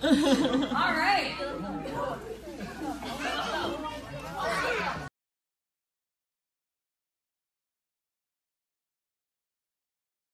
All right.